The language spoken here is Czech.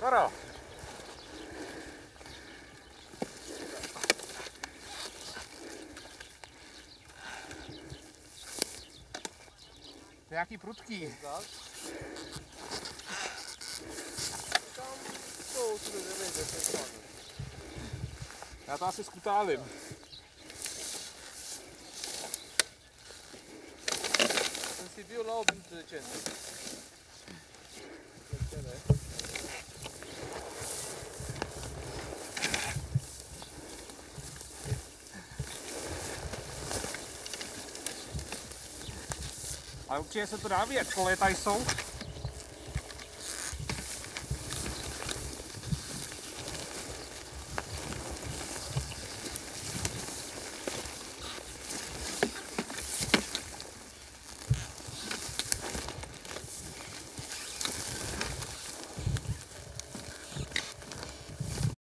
Karo. To je jaký prudký. Já to asi skutálím. Ten si byl na obň řečen. Ale určitě se to dá vidět, kole tady jsou.